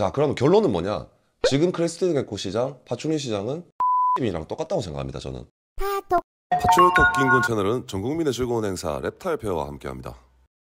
자, 그럼 결론은 뭐냐? 지금 crested gecko 시장, 파충류 시장은 이랑 똑같다고 생각합니다, 저는. 파충류 토 김군 채널은 전 국민의 즐거운 행사 Reptile Fair와 함께합니다.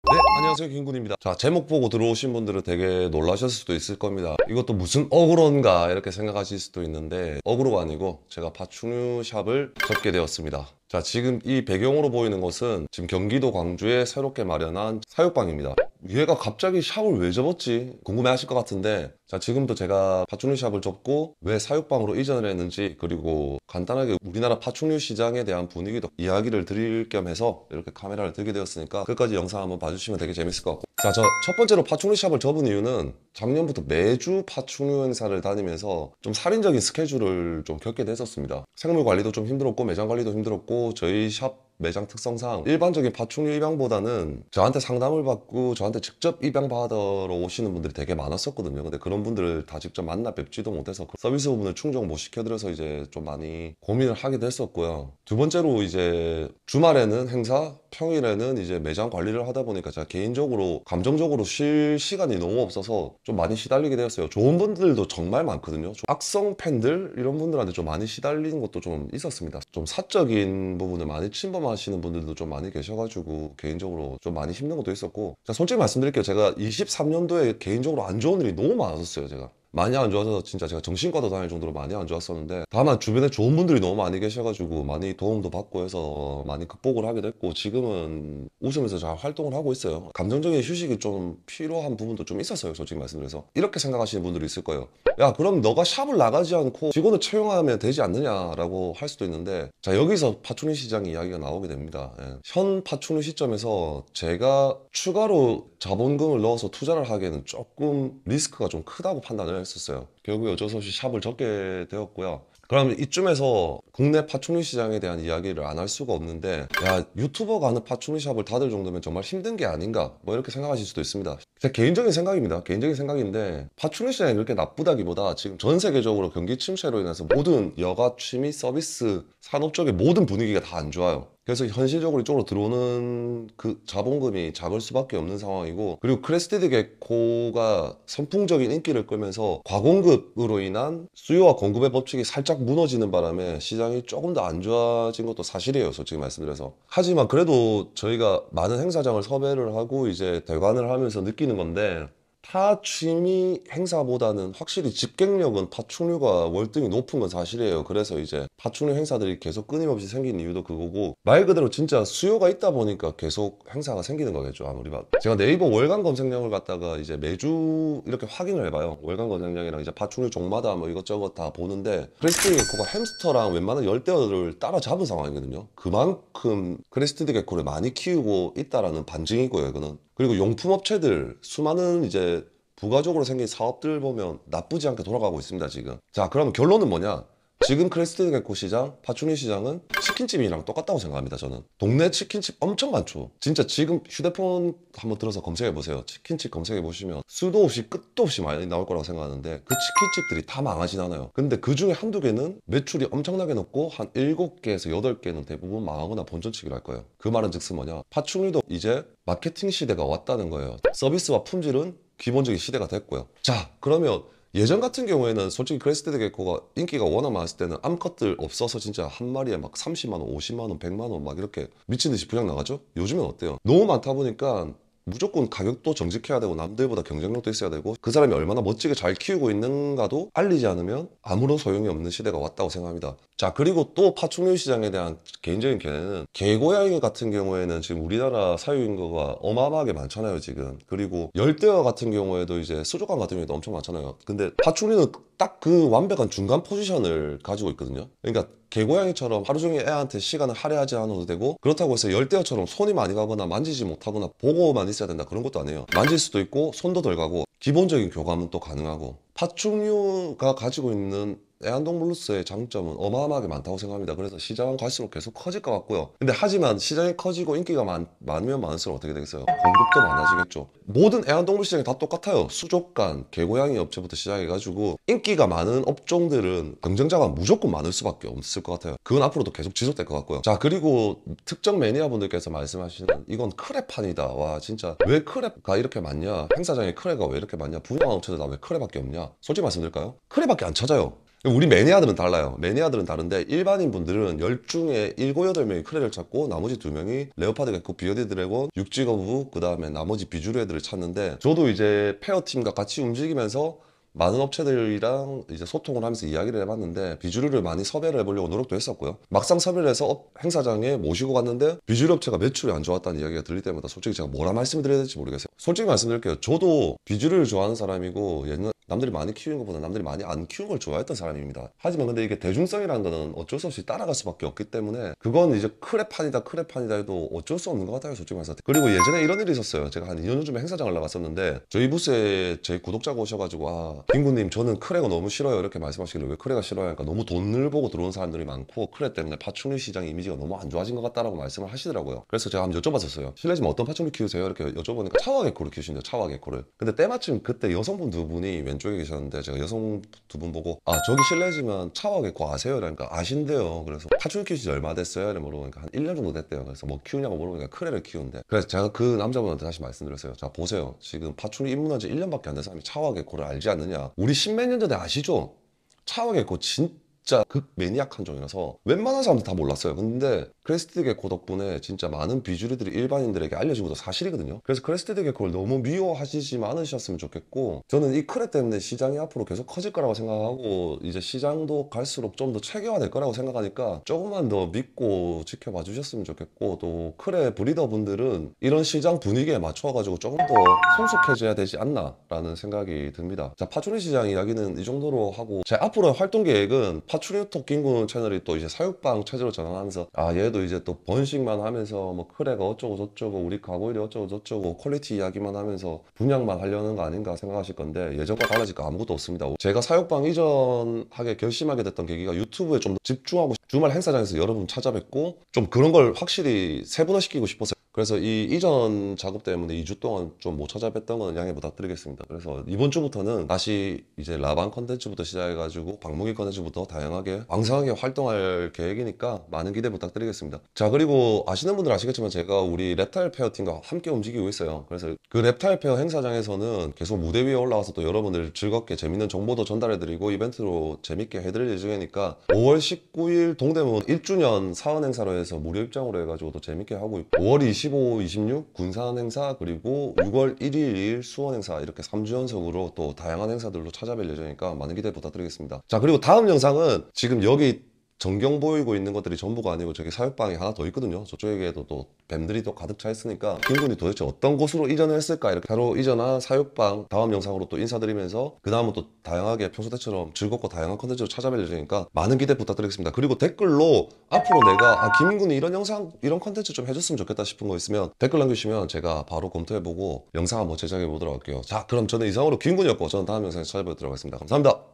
네, 안녕하세요. 김군입니다. 자, 제목 보고 들어오신 분들은 되게 놀라셨을 수도 있을 겁니다. 이것도 무슨 어그로인가 이렇게 생각하실 수도 있는데 어그로가 아니고 제가 파충류 샵을 접게 되었습니다. 자, 지금 이 배경으로 보이는 것은 지금 경기도 광주에 새롭게 마련한 사육방입니다. 얘가 갑자기 샵을 왜 접었지? 궁금해 하실 것 같은데 자 지금도 제가 파충류 샵을 접고 왜 사육방으로 이전을 했는지 그리고 간단하게 우리나라 파충류 시장에 대한 분위기도 이야기를 드릴 겸 해서 이렇게 카메라를 들게 되었으니까 끝까지 영상 한번 봐주시면 되게 재밌을 것 같고 자 저 첫 번째로 파충류 샵을 접은 이유는 작년부터 매주 파충류 행사를 다니면서 좀 살인적인 스케줄을 좀 겪게 됐었습니다 생물 관리도 좀 힘들었고 매장 관리도 힘들었고 저희 샵 매장 특성상 일반적인 파충류 입양보다는 저한테 상담을 받고 저한테 직접 입양 받으러 오시는 분들이 되게 많았었거든요. 근데 그런 분들을 다 직접 만나 뵙지도 못해서 그 서비스 부분을 충족 못 시켜드려서 이제 좀 많이 고민을 하게 됐었고요. 두 번째로 이제 주말에는 행사, 평일에는 이제 매장 관리를 하다 보니까 제가 개인적으로 감정적으로 쉴 시간이 너무 없어서 좀 많이 시달리게 되었어요. 좋은 분들도 정말 많거든요. 악성 팬들 이런 분들한테 좀 많이 시달리는 것도 좀 있었습니다. 좀 사적인 부분을 많이 침범 하시는 분들도 좀 많이 계셔가지고 개인적으로 좀 많이 힘든 것도 있었고 자, 솔직히 말씀드릴게요. 제가 23년도에 개인적으로 안 좋은 일이 너무 많았었어요. 제가. 많이 안 좋아서 진짜 제가 정신과도 다닐 정도로 많이 안 좋았었는데 다만 주변에 좋은 분들이 너무 많이 계셔가지고 많이 도움도 받고 해서 많이 극복을 하게 됐고 지금은 웃으면서 잘 활동을 하고 있어요. 감정적인 휴식이 좀 필요한 부분도 좀 있었어요 솔직히 말씀드려서. 이렇게 생각하시는 분들이 있을 거예요. 야 그럼 너가 샵을 나가지 않고 직원을 채용하면 되지 않느냐라고 할 수도 있는데 자 여기서 파충류 시장 이야기가 나오게 됩니다. 예. 현 파충류 시점에서 제가 추가로 자본금을 넣어서 투자를 하기에는 조금 리스크가 좀 크다고 판단을 했었어요. 결국에 어쩔 수 없이 샵을 접게 되었고요. 그럼 이쯤에서 국내 파충류 시장에 대한 이야기를 안 할 수가 없는데 야 유튜버가 하는 파충류 샵을 닫을 정도면 정말 힘든 게 아닌가 뭐 이렇게 생각하실 수도 있습니다 제 개인적인 생각입니다 개인적인 생각인데 파충류 시장이 그렇게 나쁘다기보다 지금 전 세계적으로 경기 침체로 인해서 모든 여가 취미 서비스 산업 쪽의 모든 분위기가 다 안 좋아요 그래서 현실적으로 이쪽으로 들어오는 그 자본금이 작을 수밖에 없는 상황이고 그리고 crested gecko가 선풍적인 인기를 끌면서 과공급으로 인한 수요와 공급의 법칙이 살짝 무너지는 바람에 시장이 조금 더 안 좋아진 것도 사실이에요 솔직히 말씀드려서. 하지만 그래도 저희가 많은 행사장을 섭외를 하고 이제 대관을 하면서 느끼는 건데 타 취미 행사보다는 확실히 집객력은 파충류가 월등히 높은 건 사실이에요. 그래서 이제 파충류 행사들이 계속 끊임없이 생긴 이유도 그거고 말 그대로 진짜 수요가 있다 보니까 계속 행사가 생기는 거겠죠. 아무리 봐도. 제가 네이버 월간 검색량을 갖다가 이제 매주 이렇게 확인을 해봐요. 월간 검색량이랑 이제 파충류 종마다 뭐 이것저것 다 보는데 crested gecko가 햄스터랑 웬만한 열대어를 따라잡은 상황이거든요. 그만큼 crested gecko를 많이 키우고 있다라는 반증이고요. 이거는. 그리고 용품 업체들 수많은 이제 부가적으로 생긴 사업들 보면 나쁘지 않게 돌아가고 있습니다 지금. 자 그러면 결론은 뭐냐 지금 crested gecko 시장, 파충류 시장은 치킨집이랑 똑같다고 생각합니다 저는. 동네 치킨집 엄청 많죠. 진짜 지금 휴대폰 한번 들어서 검색해 보세요. 치킨집 검색해 보시면 수도 없이 끝도 없이 많이 나올 거라고 생각하는데 그 치킨집들이 다 망하진 않아요. 근데 그 중에 한두 개는 매출이 엄청나게 높고 한 7개에서 8개는 대부분 망하거나 본전치기를 할 거예요. 그 말은 즉슨 뭐냐? 파충류도 이제 마케팅 시대가 왔다는 거예요. 서비스와 품질은 기본적인 시대가 됐고요. 자 그러면 예전 같은 경우에는 솔직히 crested gecko가 인기가 워낙 많았을 때는 암컷들 없어서 진짜 한 마리에 막 30만원, 50만원, 100만원 막 이렇게 미친 듯이 분양 나가죠? 요즘엔 어때요? 너무 많다 보니까 무조건 가격도 정직해야 되고 남들보다 경쟁력도 있어야 되고 그 사람이 얼마나 멋지게 잘 키우고 있는가도 알리지 않으면 아무런 소용이 없는 시대가 왔다고 생각합니다. 자 그리고 또 파충류 시장에 대한 개인적인 견해는 개고양이 같은 경우에는 지금 우리나라 사육 인구가 어마어마하게 많잖아요 지금. 그리고 열대어 같은 경우에도 이제 수족관 같은 경우에도 엄청 많잖아요. 근데 파충류는 딱 그 완벽한 중간 포지션을 가지고 있거든요. 그러니까 개고양이처럼 하루 종일 애한테 시간을 할애하지 않아도 되고 그렇다고 해서 열대어처럼 손이 많이 가거나 만지지 못하거나 보고만 있어야 된다. 그런 것도 아니에요. 만질 수도 있고 손도 덜 가고 기본적인 교감은 또 가능하고 파충류가 가지고 있는 애완동물로서의 장점은 어마어마하게 많다고 생각합니다. 그래서 시장은 갈수록 계속 커질 것 같고요. 근데 하지만 시장이 커지고 인기가 많, 많으면 많을수록 어떻게 되겠어요? 공급도 많아지겠죠. 모든 애완동물 시장이 다 똑같아요. 수족관, 개고양이 업체부터 시작해가지고 인기가 많은 업종들은 경쟁자가 무조건 많을 수밖에 없을 것 같아요. 그건 앞으로도 계속 지속될 것 같고요. 자 그리고 특정 매니아분들께서 말씀하시는 이건 크랩판이다. 와 진짜 왜 크랩가 이렇게 많냐? 행사장에 크레가 왜 이렇게 많냐? 분양 업체들 다 왜 크레밖에 없냐? 솔직히 말씀드릴까요? 크레밖에 안 찾아요. 우리 매니아들은 달라요. 매니아들은 다른데 일반인 분들은 10중에 7, 8명이 크레를 찾고 나머지 2명이 leopard가 있고 bearded dragon, 육지거북, 그 다음에 나머지 비주류 애들을 찾는데 저도 이제 fair팀과 같이 움직이면서 많은 업체들이랑 이제 소통을 하면서 이야기를 해봤는데 비주류를 많이 섭외를 해보려고 노력도 했었고요. 막상 섭외를 해서 업- 행사장에 모시고 갔는데 비주류 업체가 매출이 안 좋았다는 이야기가 들릴 때마다 솔직히 제가 뭐라 말씀을 드려야 될지 모르겠어요. 솔직히 말씀드릴게요. 저도 비주류를 좋아하는 사람이고 옛날 남들이 많이 키우는 것보다 남들이 많이 안 키우는 걸 좋아했던 사람입니다. 하지만 근데 이게 대중성이라는 거는 어쩔 수 없이 따라갈 수밖에 없기 때문에 그건 이제 크레판이다 크레판이다 해도 어쩔 수 없는 것 같아요 솔직히 말해서 그리고 예전에 이런 일이 있었어요 제가 한 2년 전에 행사장을 나갔었는데 저희 부스에 제 구독자가 오셔가지고 아 김군님 저는 크레가 너무 싫어요. 이렇게 말씀하시길래 왜 크레가 싫어요? 하니까 너무 돈을 보고 들어온 사람들이 많고 크레 때문에 파충류 시장 이미지가 너무 안 좋아진 것 같다라고 말씀을 하시더라고요. 그래서 제가 한번 여쭤봤었어요. 실례지만 어떤 파충류 키우세요? 이렇게 여쭤보니까 chahoua gecko를 키우신대요 chahoua gecko를 근데 때마침 그때 여성분 두 분이 왼쪽에 계셨는데 제가 여성 두 분 보고 아 저기 실례지만 chahoua gecko 아세요? 이러니까 아신대요. 그래서 파충류 키우신 지 얼마 됐어요? 이렇게 물어보니까 한 1년 정도 됐대요. 그래서 뭐 키우냐고 물어보니까 크레를 키운대 그래서 제가 그 남자분한테 다시 말씀드렸어요. 자 보세요. 지금 파충류 입문한 지 1년밖에 안 된 사람이 chahoua gecko를 알지 않느냐 우리 십몇 년 전에 아시죠? chahoua gecko 진짜 극 maniac한 종이라서 웬만한 사람들 다 몰랐어요. 근데 crested gecko 덕분에 진짜 많은 비주류들이 일반인들에게 알려진 것도 사실이거든요. 그래서 crested gecko를 너무 미워하시지 않으셨으면 좋겠고 저는 이 크레 때문에 시장이 앞으로 계속 커질 거라고 생각하고 이제 시장도 갈수록 좀 더 체계화될 거라고 생각하니까 조금만 더 믿고 지켜봐 주셨으면 좋겠고 또 크레 breeder 분들은 이런 시장 분위기에 맞춰가지고 조금 더 성숙해져야 되지 않나 라는 생각이 듭니다. 자 파충류 시장 이야기는 이 정도로 하고 제 앞으로 활동 계획은 파 충류 토끼군 채널이 또 이제 사육방 체제로 전환하면서 아 얘도 이제 또 번식만 하면서 뭐 크레가 어쩌고 저쩌고 우리 가고일이 어쩌고 저쩌고 quality 이야기만 하면서 분양만 하려는 거 아닌가 생각하실 건데 예전과 달라질 거 아무것도 없습니다. 제가 사육방 이전하게 결심하게 됐던 계기가 유튜브에 좀더 집중하고 주말 행사장에서 여러분 찾아뵙고 좀 그런 걸 확실히 세분화시키고 싶었어요. 그래서 이 이전 작업 때문에 2주 동안 좀 못 찾아뵀던 거는 양해 부탁드리겠습니다. 그래서 이번 주부터는 다시 이제 라방 컨텐츠부터 시작해가지고 방문기 컨텐츠부터 다양하게 왕성하게 활동할 계획이니까 많은 기대 부탁드리겠습니다. 자 그리고 아시는 분들 아시겠지만 제가 우리 Reptile Fair 팀과 함께 움직이고 있어요. 그래서 그 Reptile Fair 행사장에서는 계속 무대 위에 올라와서 또 여러분들 즐겁게 재밌는 정보도 전달해드리고 이벤트로 재밌게 해드릴 예정이니까 5월 19일 동대문 1주년 사은 행사로 해서 무료 입장으로 해가지고 또 재밌게 하고 있고 5월 25, 26 군산 행사 그리고 6월 1일 2일 수원 행사 이렇게 3주 연속으로 또 다양한 행사들로 찾아뵐 예정이니까 많은 기대 부탁드리겠습니다. 자 그리고 다음 영상은 지금 여기 전경 보이고 있는 것들이 전부가 아니고 저기 사육방이 하나 더 있거든요. 저쪽에도 또 뱀들이 또 가득 차 있으니까 김군이 도대체 어떤 곳으로 이전을 했을까 이렇게 바로 이전한 사육방 다음 영상으로 또 인사드리면서 그 다음은 또 다양하게 평소 때처럼 즐겁고 다양한 컨텐츠로 찾아뵐 예정이니까 많은 기대 부탁드리겠습니다. 그리고 댓글로 앞으로 내가 아 김군이 이런 영상 이런 컨텐츠 좀 해줬으면 좋겠다 싶은 거 있으면 댓글 남겨주시면 제가 바로 검토해보고 영상 한번 제작해 보도록 할게요. 자 그럼 저는 이상으로 김군이었고 저는 다음 영상에서 찾아뵙도록 하겠습니다. 감사합니다.